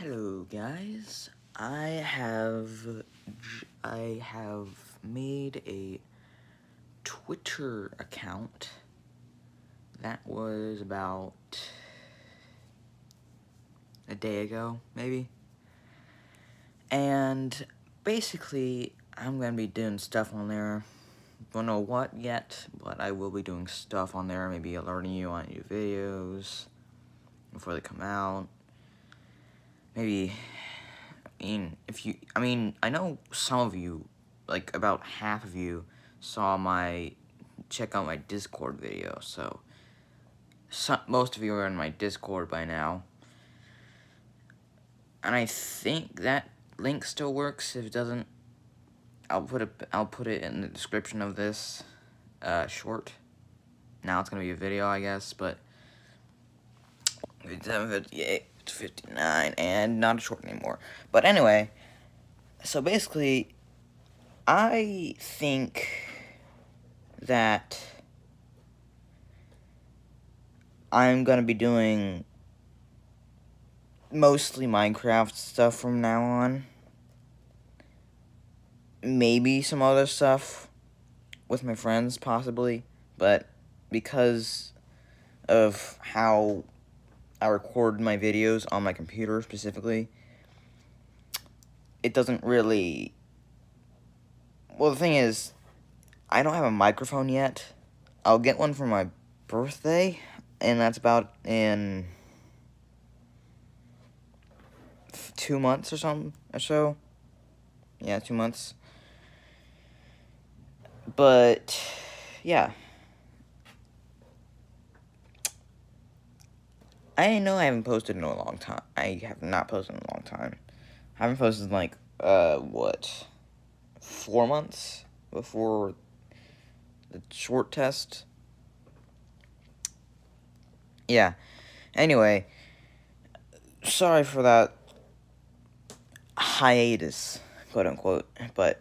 Hello guys, I have I have made a Twitter account that was about a day ago, maybe. And basically, I'm going to be doing stuff on there. Don't know what yet, but I will be doing stuff on there, maybe alerting you on new videos before they come out maybe, I mean, if you, I mean, I know some of you, like about half of you, saw my, check out my Discord video, so, some, most of you are in my Discord by now, and I think that link still works, if it doesn't, I'll put it, I'll put it in the description of this, uh, short, now it's gonna be a video, I guess, but, 758. 59 and not a short anymore. But anyway, so basically, I think that I'm going to be doing mostly Minecraft stuff from now on. Maybe some other stuff with my friends, possibly. But because of how I record my videos on my computer specifically, it doesn't really... Well, the thing is, I don't have a microphone yet. I'll get one for my birthday, and that's about in two months or something or so. Yeah, two months. But, yeah. I know I haven't posted in a long time. I have not posted in a long time. I haven't posted in like, uh, what, four months before the short test? Yeah. Anyway, sorry for that hiatus, quote unquote, but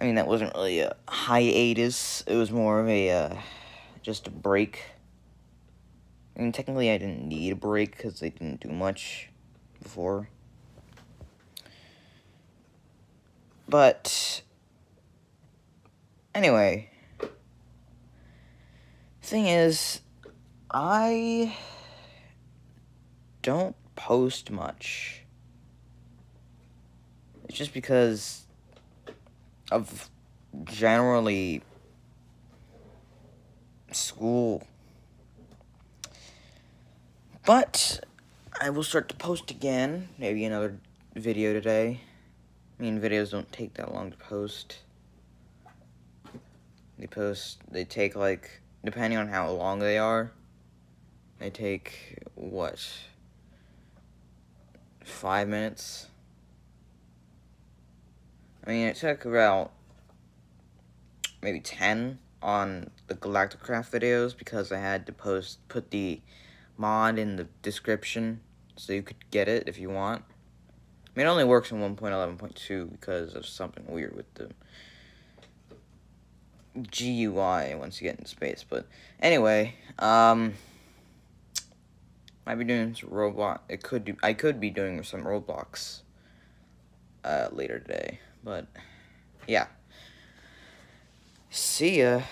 I mean, that wasn't really a hiatus. It was more of a, uh, just a break. Technically I didn't need a break because they didn't do much before. But, anyway, thing is, I don't post much. It's just because of generally school but I will start to post again, maybe another video today. I mean, videos don't take that long to post. They post, they take like, depending on how long they are, they take, what, five minutes? I mean, it took about maybe 10 on the Galacticraft videos because I had to post, put the mod in the description so you could get it if you want. I mean, it only works in 1.11.2 because of something weird with the GUI once you get in space. But anyway, um, might be doing some Roblox. It could do. I could be doing some Roblox uh, later today. But yeah, see ya.